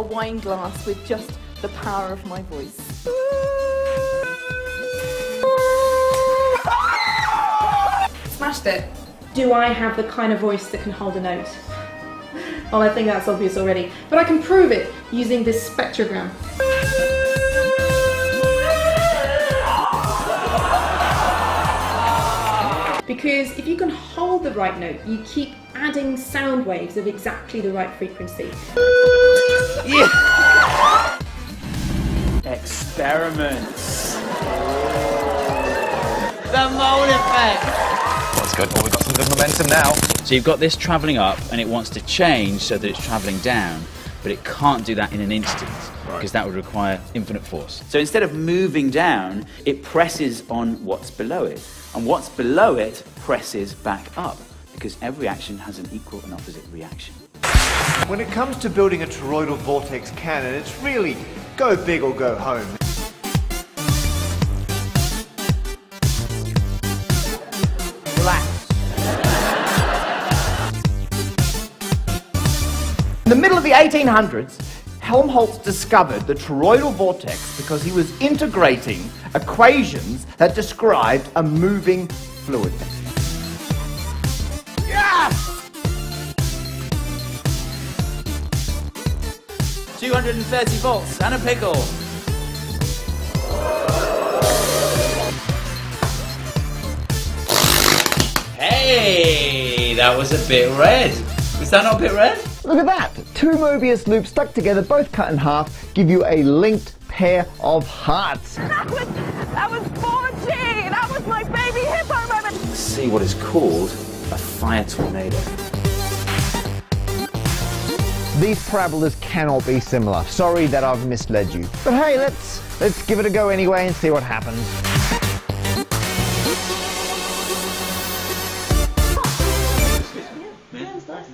wine glass with just the power of my voice. Smashed it. Do I have the kind of voice that can hold a note? Well, I think that's obvious already. But I can prove it using this spectrogram. Because if you can hold the right note, you keep adding sound waves of exactly the right frequency. Experiments. The Mould effect. That's good. Well, we've got some good momentum now. So you've got this travelling up and it wants to change so that it's travelling down, but it can't do that in an instant because that would require infinite force. So instead of moving down, it presses on what's below it, and what's below it presses back up because every action has an equal and opposite reaction. When it comes to building a toroidal vortex cannon, it's really go big or go home. Relax. In the middle of the 1800s, Helmholtz discovered the toroidal vortex because he was integrating equations that described a moving fluid. 230 volts and a pickle. Hey, that was a bit red. Was that not a bit red? Look at that! Two Mobius loops stuck together, both cut in half, give you a linked pair of hearts. That was, that was 4G! That was my baby hippo moment! See what is called a fire tornado. These parabolas cannot be similar. Sorry that I've misled you. But hey, let's, let's give it a go anyway and see what happens. Yeah, yeah, it's nice.